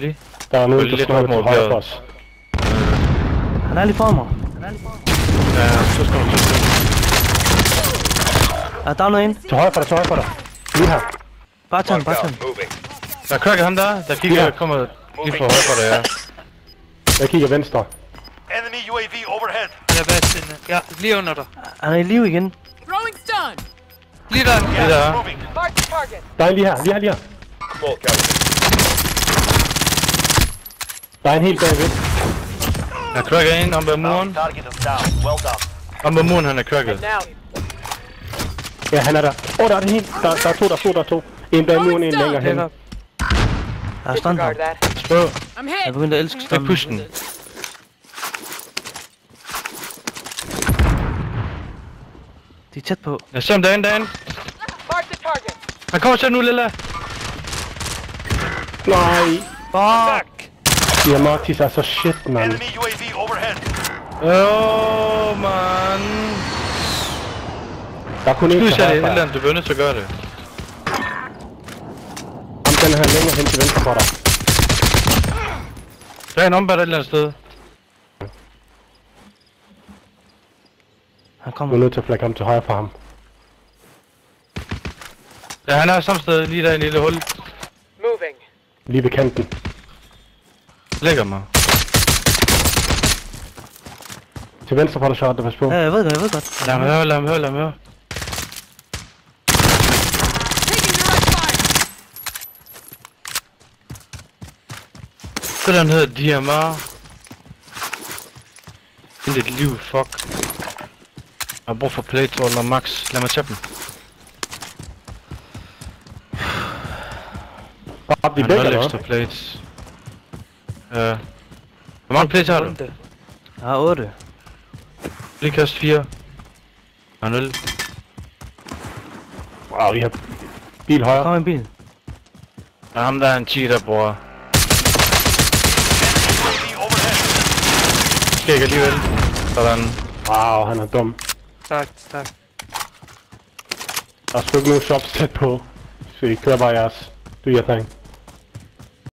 Lige. Der er nogen, er der til hårdt højre for os. Han er lige for mig. Ja, så skal du så Er der noget ind? Til højre for dig, til højre for dig. Lige her. Bare den, bare den. Der er cracket ham der. Der kigger, Ja. kommer lige fra højre for dig, ja. Jeg kigger venstre. Enemy UAV overhead. Jeg er bag siden. Ja, lige under dig. Han er i live igen. Throwing stun. Lige der. Lige der. Der er lige her, lige her, lige her. Der er en helt bagved. Der er cracket en om bag muren. Om bag muren, han er cracket. Ja, han er der. Åh, oh, der er en helt. Der, der er to, der er to, der er to. En bag muren, en længere hen. Jeg har stund ham. that. Spørg. Jeg begyndte at elske Ikke stunden. push den. De er tæt på. Jeg ser ham derinde, derinde. Mark the target. Han kommer til nu, Lilla. Nej. Fuck! De her Martis er så shit, mand. Enemy UAV overhead. Åh, man. Der er kun en Du til ser det du til at gøre det. Ham, den her længere hen til venstre for dig. Der er en ombært et eller andet sted. Han Du kommer. er nødt til at flække ham til højre for ham. Ja, han er samme sted, lige der i en lille hul. Moving. Lige ved kanten. Lægger mig. Til venstre for dig, Charlotte, pas på. Ja, jeg ved godt, jeg ved godt. Lad mig høre, lad mig høre, lad mig høre. Den hedder DMR. Er dit liv, fuck. Jeg har brug for plate eller max. Lad mig tage dem. Bare vi Han begge, har eller hvad? plates. Ja. Hvor mange plates har du? Jeg har 8. Lige kast 4. Og 0. Wow, vi har bil højre. Kom en bil. Og ham der er en cheater, bror. Skal ikke alligevel. Sådan. Wow, han er dum. Tak, tak. Der er sgu ikke nogen shops tæt på. Så I kører bare jeres. Do your thing.